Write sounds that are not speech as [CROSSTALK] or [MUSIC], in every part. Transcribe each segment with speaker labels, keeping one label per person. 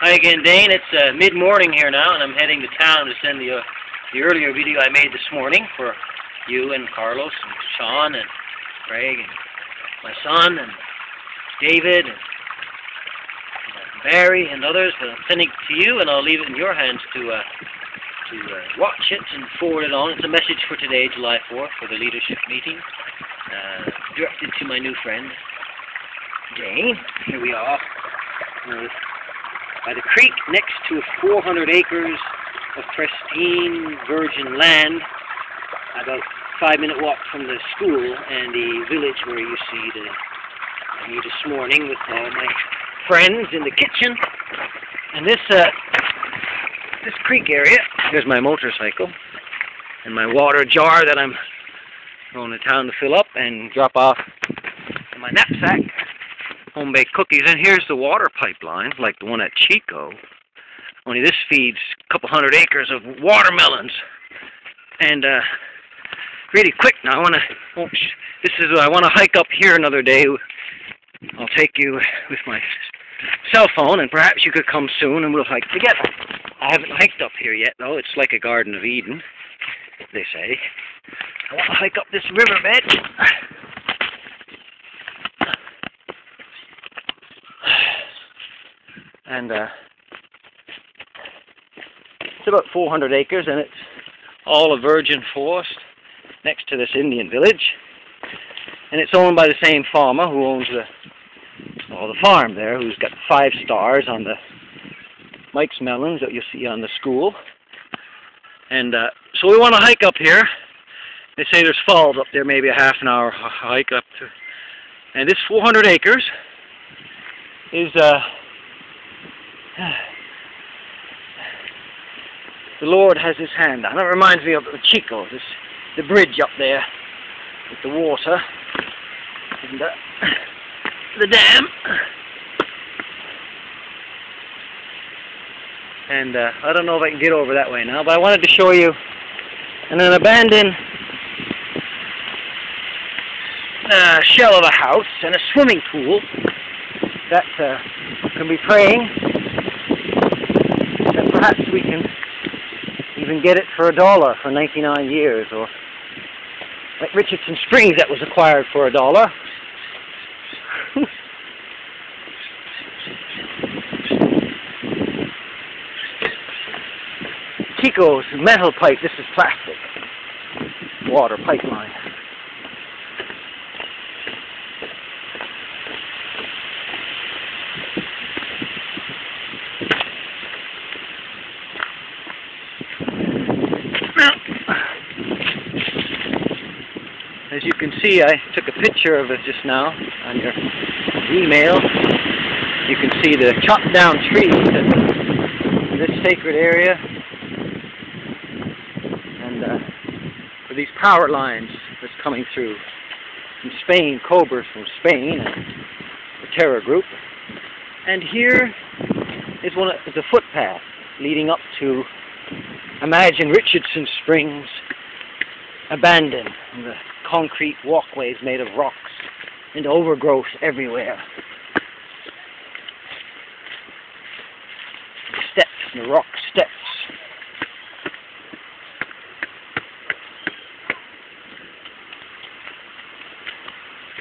Speaker 1: Hi again, Dane. It's uh, mid-morning here now, and I'm heading to town to send the, uh, the earlier video I made this morning for you and Carlos and Sean and Craig and my son and David and Barry and others. But I'm sending it to you, and I'll leave it in your hands to uh, to uh, watch it and forward it on. It's a message for today, July 4th, for the leadership meeting, uh, directed to my new friend Dane. Here we are. Uh, by the creek next to 400 acres of pristine virgin land, about five minute walk from the school and the village where you see the me this morning with all my friends in the kitchen. And this uh, this creek area, here's my motorcycle and my water jar that I'm going to town to fill up and drop off in my knapsack home baked cookies. And here's the water pipeline, like the one at Chico. Only this feeds a couple hundred acres of watermelons. And uh, really quick now, I want to. This is I want to hike up here another day. I'll take you with my cell phone, and perhaps you could come soon, and we'll hike together. I haven't hiked up here yet, though. It's like a Garden of Eden, they say. I want to hike up this riverbed. And uh, it's about 400 acres, and it's all a virgin forest next to this Indian village, and it's owned by the same farmer who owns the well, the farm there, who's got five stars on the Mike's melons that you see on the school. And uh, so we want to hike up here. They say there's falls up there, maybe a half an hour hike up to. And this 400 acres is uh, the Lord has his hand on. It reminds me of the Chico, this, the bridge up there with the water and uh, the dam. And uh, I don't know if I can get over that way now, but I wanted to show you an, an abandoned uh, shell of a house and a swimming pool that uh, can be praying that perhaps we can even get it for a dollar for 99 years or like Richardson Springs that was acquired for a dollar. [LAUGHS] Chico's metal pipe, this is plastic. Water pipeline. As you can see, I took a picture of it just now on your email. You can see the chopped down trees in this sacred area. And uh, for these power lines that's coming through from Spain, Cobras from Spain, the Terror Group. And here is one of, is a footpath leading up to Imagine Richardson Springs abandoned. Concrete walkways made of rocks and overgrowth everywhere. The steps, the rock steps.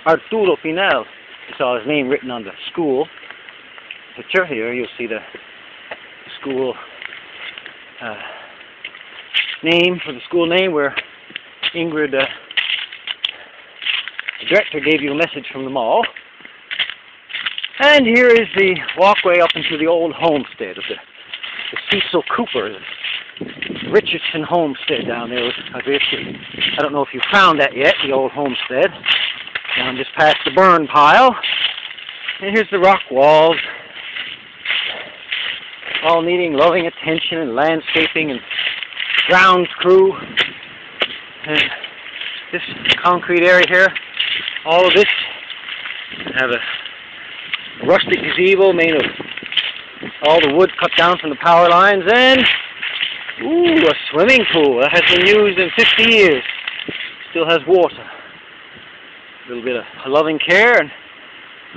Speaker 1: Arturo Pinel. I saw his name written on the school picture here. You'll see the school uh, name for the school name where Ingrid, uh, director, gave you a message from the mall. And here is the walkway up into the old homestead of the, the Cecil Cooper, the Richardson homestead down there. I don't know if you found that yet, the old homestead. Down just past the burn pile. And here's the rock walls, all needing loving attention and landscaping and grounds crew. And this concrete area here, all of this have a rustic gazebo made of all the wood cut down from the power lines and ooh, a swimming pool that has been used in 50 years. Still has water. A little bit of loving care and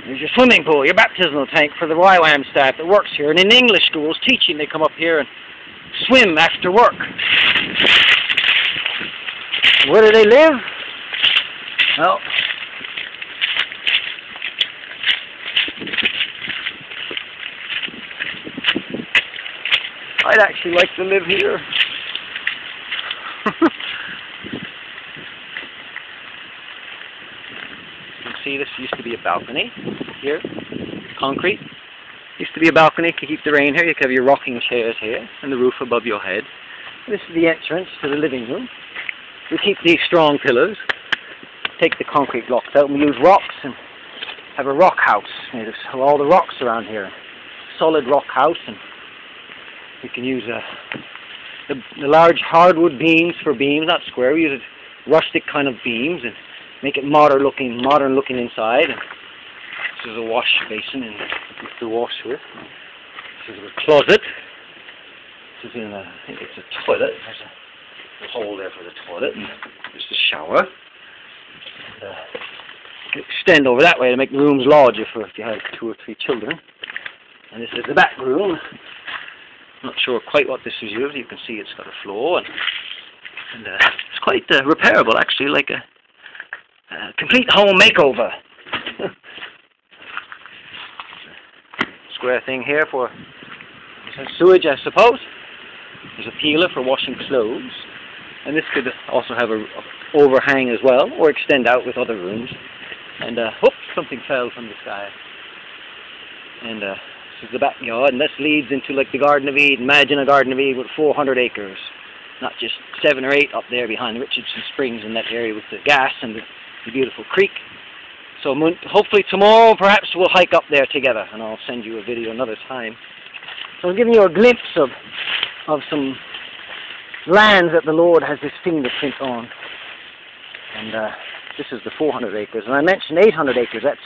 Speaker 1: There's your swimming pool, your baptismal tank for the YWAM staff that works here. And in English schools, teaching, they come up here and swim after work. Where do they live? Well, I'd actually like to live here. [LAUGHS] you can see this used to be a balcony here, concrete. Used to be a balcony to keep the rain here. You could have your rocking chairs here and the roof above your head. This is the entrance to the living room. We keep these strong pillars, take the concrete blocks out, and we use rocks and have a rock house made of all the rocks around here. Solid rock house, and we can use uh, the, the large hardwood beams for beams, not square. We use rustic kind of beams and make it modern looking, modern looking inside. And this is a wash basin and to wash with. This is a closet. This is in a, I think it's a toilet. There's a, a hole there for the toilet, and there's the shower. And, uh, extend over that way to make the rooms larger for if you have two or three children. And this is the back room. Not sure quite what this is used. You can see it's got a floor and, and uh, it's quite uh, repairable actually, like a, a complete home makeover. [LAUGHS] Square thing here for sewage, I suppose. There's a pila for washing clothes, and this could also have a, a overhang as well, or extend out with other rooms. And uh, whoops, something fell from the sky. And uh, is the backyard, and this leads into like the Garden of Eden. Imagine a Garden of Eden with 400 acres, not just seven or eight up there behind Richardson Springs in that area with the gas and the, the beautiful creek. So hopefully tomorrow perhaps we'll hike up there together, and I'll send you a video another time. So I'm giving you a glimpse of of some lands that the Lord has His fingerprint on, and. Uh, this is the 400 acres. And I mentioned 800 acres. That's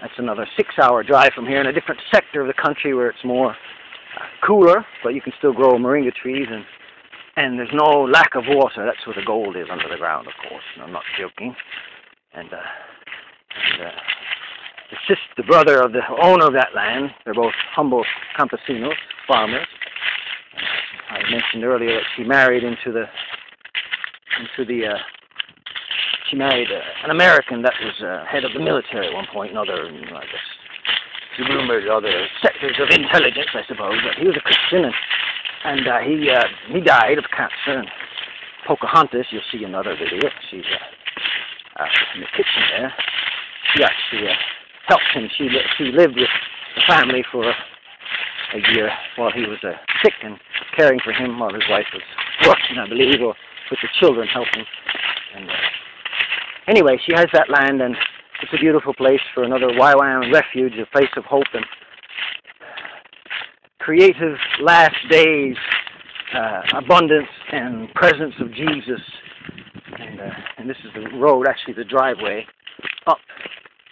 Speaker 1: that's another six-hour drive from here in a different sector of the country where it's more uh, cooler, but you can still grow moringa trees and and there's no lack of water. That's where the gold is under the ground, of course. And I'm not joking. And, uh, and uh, the sister, the brother of the owner of that land, they're both humble campesinos, farmers. I mentioned earlier that she married into the into the uh, she married uh, an American that was uh, head of the military at one point, and other, I guess, she rumored other sectors of intelligence, I suppose. But he was a Christian, and, and uh, he uh, he died of cancer. And Pocahontas, you'll see another video. She's uh, uh, in the kitchen there. She actually uh, helped him. She li- she lived with the family for a, a year while he was uh, sick and caring for him while his wife was working, I believe, or with the children helping. And uh, anyway, she has that land, and it's a beautiful place for another YWAM refuge, a place of hope and creative last days, uh, abundance and presence of Jesus. And, uh, and this is the road, actually the driveway, up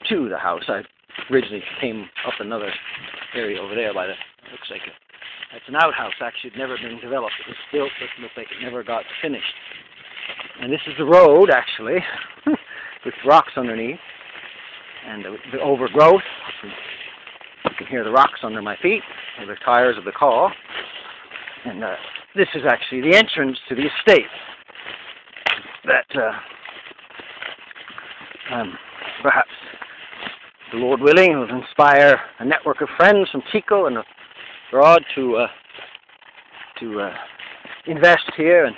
Speaker 1: to the house. I originally came up another area over there by the, looks like a, it's an outhouse, actually, it never been developed. It was built, but it looks like it never got finished. And this is the road, actually. With rocks underneath and the, the overgrowth. You can hear the rocks under my feet, the tires of the car. And uh, this is actually the entrance to the estate that uh, um, perhaps the Lord willing will inspire a network of friends from Chico and abroad to uh, to uh, invest here and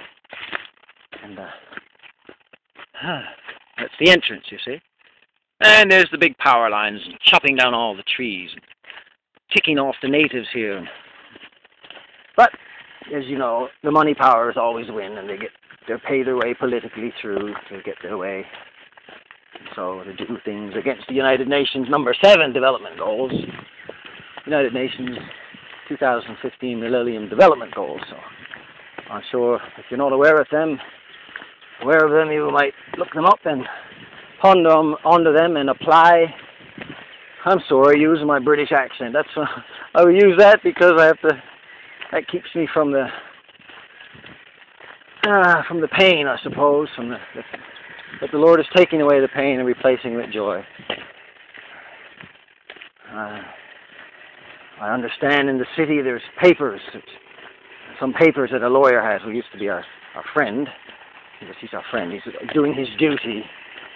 Speaker 1: and uh, that's the entrance, you see. And there's the big power lines chopping down all the trees, ticking off the natives here. But, as you know, the money powers always win, and they get they pay their way politically through to get their way. So to do things against the United Nations number seven development goals, United Nations 2015 Millennium Development Goals. So I'm sure if you're not aware of them, aware of them, you might look them up and ponder them, onto them and apply. I'm sorry, using my British accent. That's uh, [LAUGHS] I will use that because I have to. That keeps me from the uh, from the pain, I suppose. From the, the but the Lord is taking away the pain and replacing it with joy.
Speaker 2: Uh, I understand in the city there's papers, some papers that a lawyer has who used to be our, our friend. He's our friend. He's doing his duty,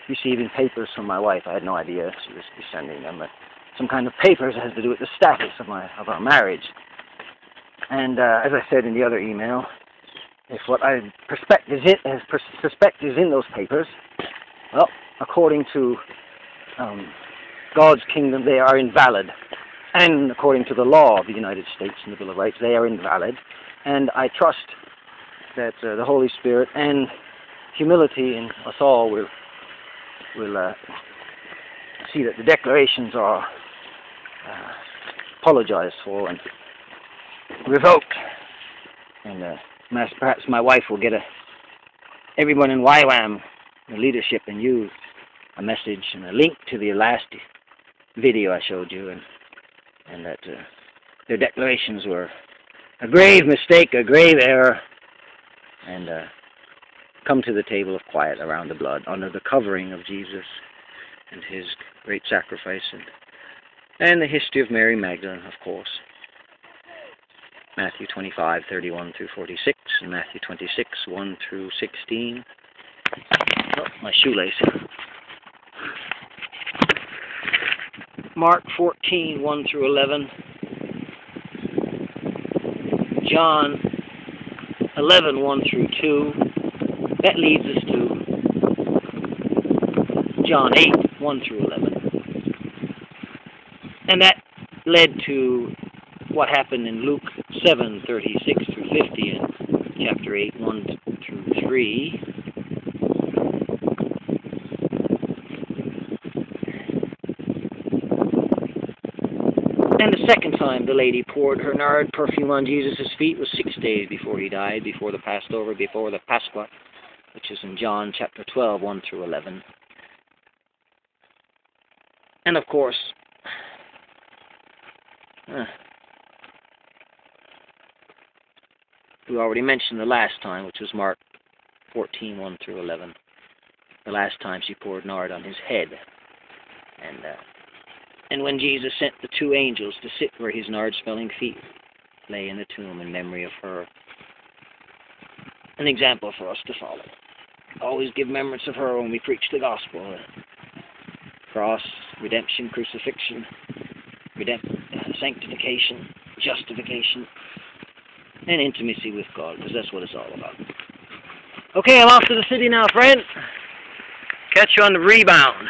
Speaker 2: receiving papers from my wife. I had no idea she was sending them, but some kind of papers that has to do with the status of my of our marriage. And uh, as I said in the other email, if what I suspect is it, as suspect is in those papers, well, according to um, God's kingdom, they are invalid. And according to the law of the United States and the Bill of Rights, they are invalid. And I trust that uh, the Holy Spirit and humility in us all will will uh, see that the declarations are uh, apologized for and revoked. And uh, perhaps my wife will get a everyone in YWAM, the leadership and you, a message and a link to the last video I showed you, and and that uh, their declarations were a grave mistake, a grave error, and uh, come to the table of quiet around the blood under the covering of Jesus and his great sacrifice and, and the history of Mary Magdalene, of course. Matthew 25, 31 through 46, and Matthew 26, 1 through 16. Oh, my shoelace. Mark 14, 1 through 11. John 11, 1 through 2. That leads us to John 8, 1 through 11. And that led to what happened in Luke 7, 36 through 50 and chapter 8, 1 through 3. And the second time the lady poured her nard perfume on Jesus' feet was six days before he died, before the Passover, before the Pascha, which is in John chapter 12, 1 through 11. And of course, uh, we already mentioned the last time, which was Mark 14, 1 through 11. The last time she poured nard on his head. And uh, and when Jesus sent the two angels to sit where his nard-smelling feet lay in the tomb in memory of her. An example for us to follow. Always give remembrance of her when we preach the gospel. Cross, redemption, crucifixion, redemp- uh, sanctification, justification, and intimacy with God, because that's what it's all about. Okay, I'm off to the city now, friend. Catch you on the rebound.